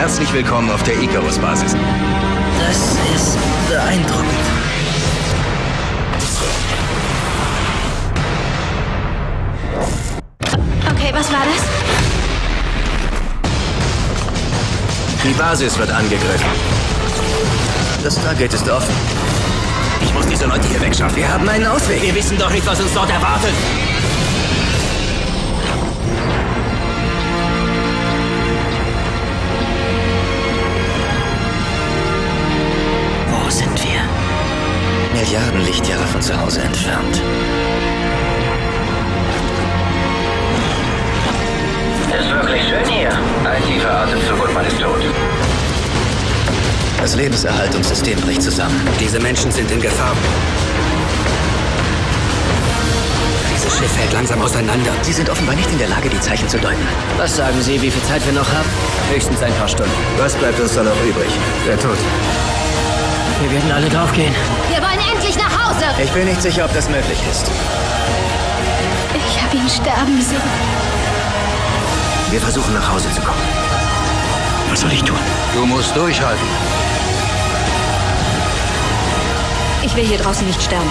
Herzlich willkommen auf der Icarus-Basis. Das ist beeindruckend. Okay, was war das? Die Basis wird angegriffen. Das Target ist offen. Ich muss diese Leute hier wegschaffen. Wir haben einen Ausweg. Wir wissen doch nicht, was uns dort erwartet. Milliarden Lichtjahre von zu Hause entfernt. Ist wirklich schön hier. Ein tiefer Atemzug und man ist tot. Das Lebenserhaltungssystem bricht zusammen. Diese Menschen sind in Gefahr. Dieses Schiff fällt langsam auseinander. Sie sind offenbar nicht in der Lage, die Zeichen zu deuten. Was sagen Sie, wie viel Zeit wir noch haben? Höchstens ein paar Stunden. Was bleibt uns da noch übrig? Der Tod. Wir werden alle draufgehen. Wir wollen endlich nach Hause. Ich bin nicht sicher, ob das möglich ist. Ich habe ihn sterben sehen. Wir versuchen nach Hause zu kommen. Was soll ich tun? Du musst durchhalten. Ich will hier draußen nicht sterben.